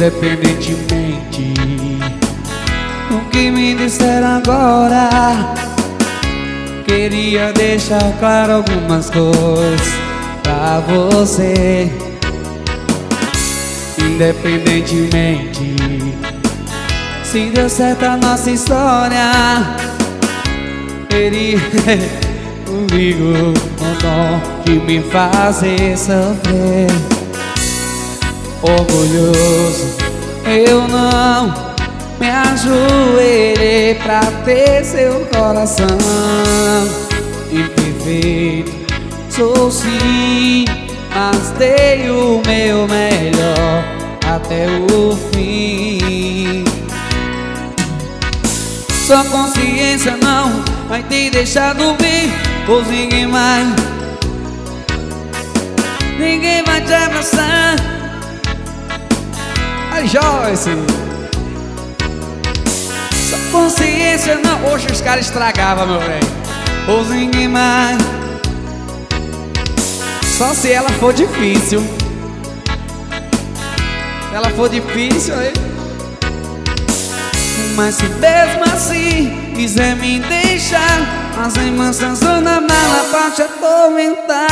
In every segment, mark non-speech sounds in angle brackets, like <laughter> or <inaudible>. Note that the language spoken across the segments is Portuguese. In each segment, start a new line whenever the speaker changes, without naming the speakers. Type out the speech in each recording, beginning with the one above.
Independentemente. Do que me disseram agora Queria deixar claro algumas coisas pra você. Independentemente Se deu certo a nossa história Queria <laughs> comigo o dom de me fazer sofrer Orgulhoso, eu não me ajoelhei pra ter seu coração. Imperfeito, sou sim, mas dei o meu melhor até o fim. Sua consciência não vai te deixar dormir Pois ninguém mais Ninguém vai te abraçar Ai, Joyce. Sua consciência não. Hoje os caras estragavam, meu velho ninguém mais Só se ela for difícil. Se ela for difícil, aí Mas se mesmo assim quiser me deixar as mansões na mala pra te atormentar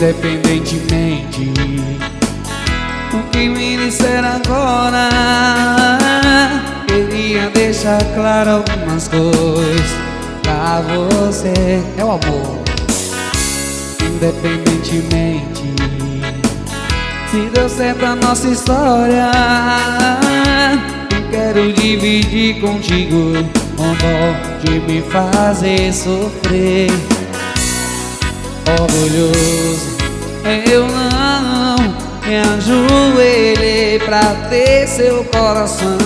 Independentemente. Do que me disser agora Queria deixar claro algumas coisas pra você. É o amor. Independentemente. Se deu certo a nossa história Quero dividir contigo. O dó de me fazer sofrer. Orgulhoso Eu não me ajoelhei pra ter seu coração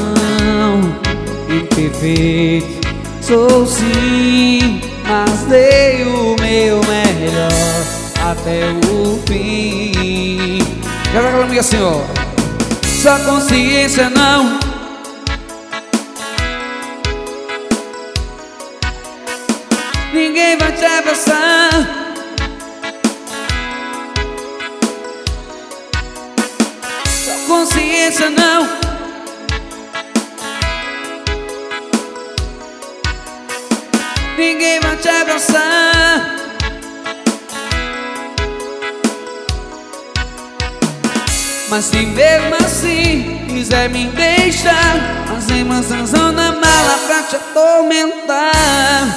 Imperfeito Sou sim, mas dei o meu melhor até o fim. Quero aquela amiga assim, ó. Sua consciência não. Ninguém vai te abraçar. Ninguém vai te abraçar. Mas se mesmo assim quiser me deixar As mansão na mala pra te atormentar